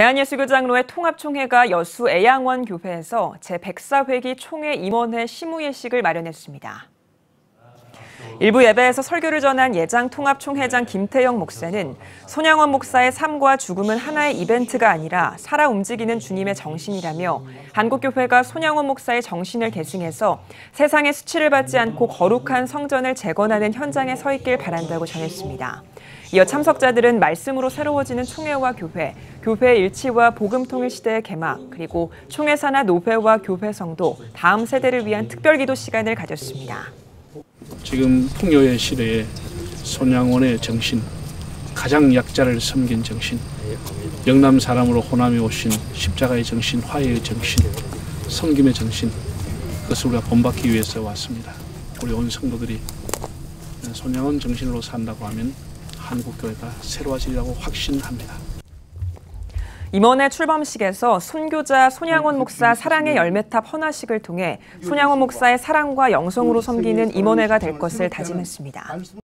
대한예수교장로회 통합총회가 여수 애양원 교회에서 제104회기 총회 임원회 시무 예식을 마련했습니다. 일부 예배에서 설교를 전한 예장 통합총회장 김태영 목사는 손양원 목사의 삶과 죽음은 하나의 이벤트가 아니라 살아 움직이는 주님의 정신이라며 한국교회가 손양원 목사의 정신을 계승해서 세상의 수치를 받지 않고 거룩한 성전을 재건하는 현장에 서 있길 바란다고 전했습니다. 이어 참석자들은 말씀으로 새로워지는 총회와 교회, 교회 일치와 복음 통일 시대의 개막, 그리고 총회 산하 노회와 교회 성도, 다음 세대를 위한 특별기도 시간을 가졌습니다. 지금 풍요의 시대에 손양원의 정신, 가장 약자를 섬긴 정신, 영남 사람으로 호남에 오신 십자가의 정신, 화해의 정신, 섬김의 정신, 그것을 우리가 본받기 위해서 왔습니다. 우리 온 성도들이 손양원 정신으로 산다고 하면 한국교회가 새로워지리라고 확신합니다. 임원회 출범식에서 순교자 손양원 목사 사랑의 열매탑 헌화식을 통해 손양원 목사의 사랑과 영성으로 섬기는 임원회가 될 것을 다짐했습니다.